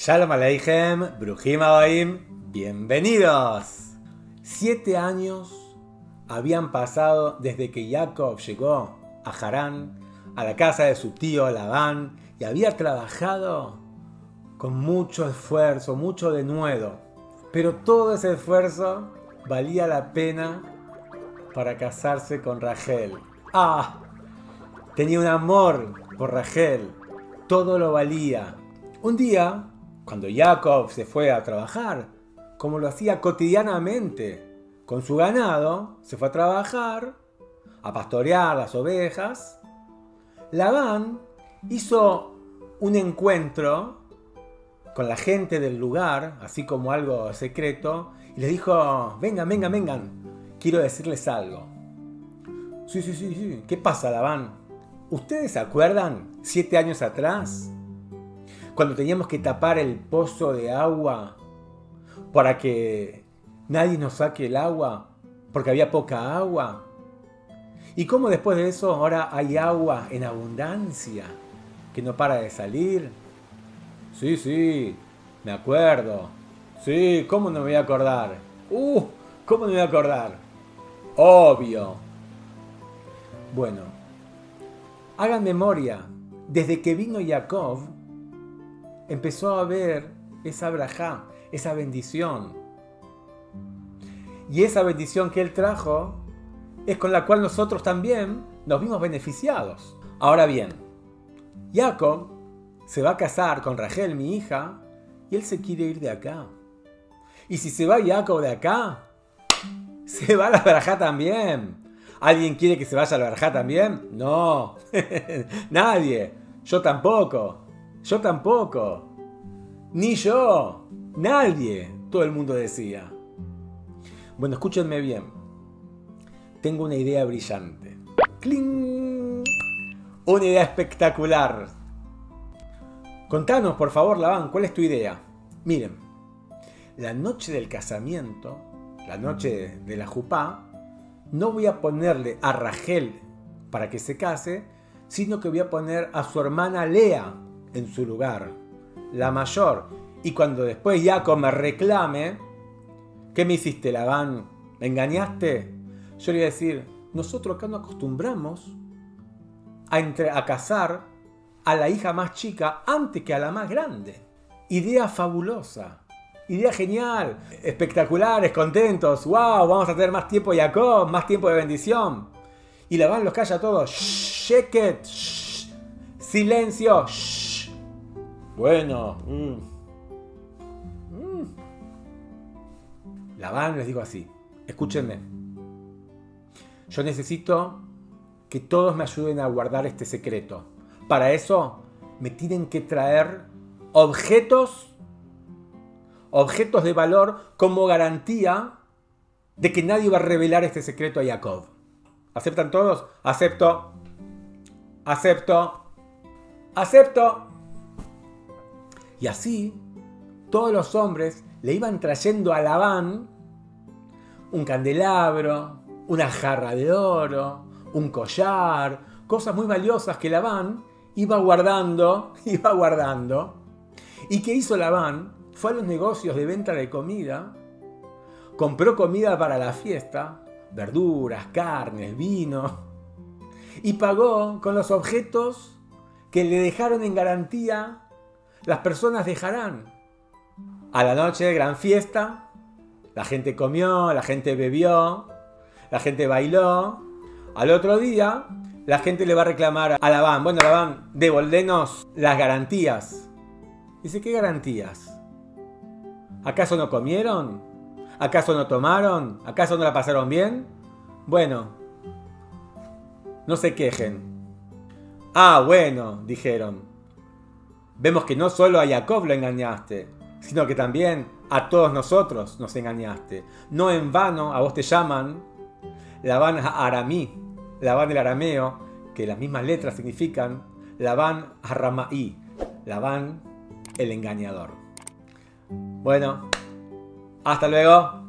Shalom Aleichem, Brujim Abaim, bienvenidos. Siete años habían pasado desde que Jacob llegó a Harán, a la casa de su tío Labán, y había trabajado con mucho esfuerzo, mucho denuedo. Pero todo ese esfuerzo valía la pena para casarse con Rachel. ¡Ah! Tenía un amor por Rachel. Todo lo valía. Un día cuando Jacob se fue a trabajar, como lo hacía cotidianamente con su ganado, se fue a trabajar, a pastorear las ovejas, Labán hizo un encuentro con la gente del lugar, así como algo secreto, y les dijo, vengan, vengan, vengan, quiero decirles algo. Sí, sí, sí, sí. ¿Qué pasa, Labán? ¿Ustedes se acuerdan siete años atrás? Cuando teníamos que tapar el pozo de agua para que nadie nos saque el agua, porque había poca agua. Y cómo después de eso ahora hay agua en abundancia, que no para de salir. Sí, sí, me acuerdo. Sí, ¿cómo no me voy a acordar? Uh, ¿cómo no me voy a acordar? Obvio. Bueno, hagan memoria. Desde que vino Jacob, empezó a ver esa brajá, esa bendición. Y esa bendición que él trajo es con la cual nosotros también nos vimos beneficiados. Ahora bien, Jacob se va a casar con Rachel, mi hija, y él se quiere ir de acá. Y si se va Jacob de acá, se va la brajá también. ¿Alguien quiere que se vaya la brajá también? No, nadie. Yo tampoco. Yo tampoco. Ni yo. Nadie. Todo el mundo decía. Bueno, escúchenme bien. Tengo una idea brillante. ¡Cling! Una idea espectacular. Contanos, por favor, Laván, ¿cuál es tu idea? Miren, la noche del casamiento, la noche de la jupá, no voy a ponerle a Rachel para que se case, sino que voy a poner a su hermana Lea en su lugar, la mayor. Y cuando después Jacob me reclame, ¿qué me hiciste, Labán? ¿Me engañaste? Yo le voy a decir, nosotros acá no acostumbramos a, entre, a casar a la hija más chica antes que a la más grande. Idea fabulosa. Idea genial. Espectaculares, contentos. ¡Wow! Vamos a tener más tiempo Jacob, más tiempo de bendición. Y Labán los calla a todos. Shh, Silencio. Bueno. Mm. Mm. Labán les digo así. Escúchenme. Yo necesito que todos me ayuden a guardar este secreto. Para eso me tienen que traer objetos, objetos de valor como garantía de que nadie va a revelar este secreto a Jacob. ¿Aceptan todos? Acepto. Acepto. Acepto. Y así, todos los hombres le iban trayendo a Labán un candelabro, una jarra de oro, un collar, cosas muy valiosas que Labán iba guardando, iba guardando. ¿Y qué hizo Labán? Fue a los negocios de venta de comida, compró comida para la fiesta, verduras, carnes, vino, y pagó con los objetos que le dejaron en garantía las personas dejarán. A la noche, gran fiesta, la gente comió, la gente bebió, la gente bailó. Al otro día, la gente le va a reclamar a Labán, bueno Labán, devolvenos las garantías. Dice, ¿qué garantías? ¿Acaso no comieron? ¿Acaso no tomaron? ¿Acaso no la pasaron bien? Bueno, no se quejen. Ah, bueno, dijeron vemos que no solo a Jacob lo engañaste, sino que también a todos nosotros nos engañaste. No en vano a vos te llaman Labán Aramí, Labán el arameo, que las mismas letras significan Labán Aramaí, Labán el engañador. Bueno, hasta luego.